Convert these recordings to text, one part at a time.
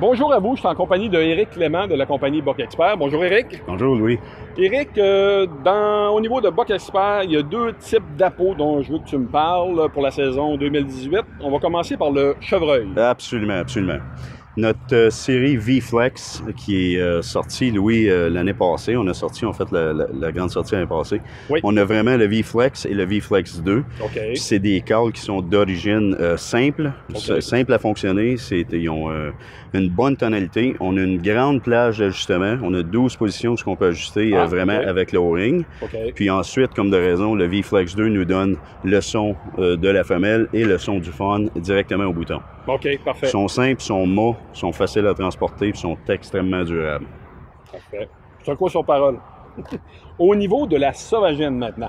Bonjour à vous, je suis en compagnie de Éric Clément de la compagnie Boc Expert. Bonjour Éric. Bonjour Louis. Éric, euh, dans, au niveau de Boc Expert, il y a deux types d'appôts dont je veux que tu me parles pour la saison 2018. On va commencer par le chevreuil. Absolument, absolument. Notre euh, série V-Flex qui est euh, sortie, Louis, euh, l'année passée. On a sorti, en fait, la, la- la grande sortie l'année passée. Oui. On a vraiment le V-Flex et le V-Flex 2. OK. Puis C'est des câbles qui sont d'origine simple, Ok. s- simple à fonctionner. C'est, ils ont une bonne tonalité. On a une grande plage d'ajustement. On a 12 positions ce qu'on peut ajuster Ah, vraiment avec le O-ring. OK. Puis ensuite, comme de raison, le V-Flex 2 nous donne le son de la femelle et le son du phone directement au bouton. OK, parfait. Ils sont simples, sont mâts, sont faciles à transporter, puis sont extrêmement durables. Parfait. Je te crois sur parole. au niveau de la sauvagine maintenant.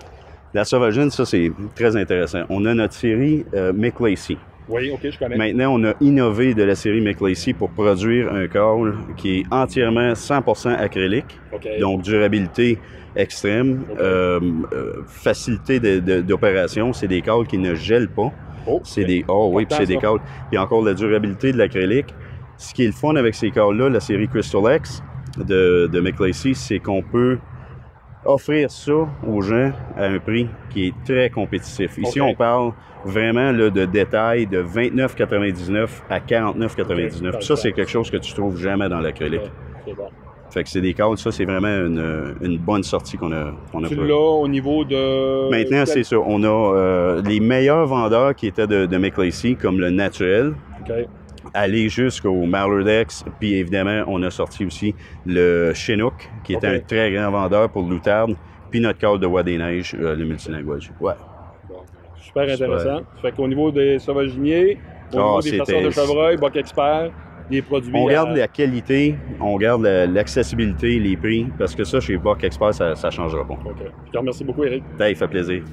La sauvagine, ça, c'est très intéressant. On a notre série euh, McLacy. Oui, OK, je connais. Maintenant, on a innové de la série McLacy pour produire un câble qui est entièrement 100% acrylique, OK. donc durabilité extrême, euh, euh, facilité d'opération. C'est des câbles qui ne gèlent pas. Oh, C'est des oh oui, puis c'est des câbles. Puis encore la durabilité de l'acrylique. Ce qui est le fun avec ces câbles-là, la série Crystal X de, de McLacy, c'est qu'on peut offrir ça aux gens à un prix qui est très compétitif. Ici, on parle vraiment là, de détails de 29,99 à 49,99. Ok. Ça, c'est quelque chose que tu trouves jamais dans l'acrylique. OK, C'est bon. Fait que c'est des câbles, ça, c'est vraiment une, une bonne sortie qu'on a, qu'on Tu l'as au niveau de... Maintenant, c'est ça. On a euh, les meilleurs vendeurs qui étaient de, de McLacy, comme le naturel. Aller jusqu'au Mallardex. Puis évidemment, on a sorti aussi le Chinook, qui était Ok. un très grand vendeur pour l'outarde. Puis notre câble de Bois des Neiges, euh, le multilinguage. Ouais. Bon. Super Super. intéressant. Fait qu'au niveau des sauvaginiers, au Ah, niveau des chasseurs de chevreuil, Boc Expert, les produits... On à- garde la qualité, on garde la- l'accessibilité, les prix, parce que ça, chez Buck Expert, ça ne changera pas. OK. Je te remercie beaucoup, Eric. Ça, il fait plaisir.